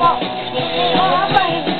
I'm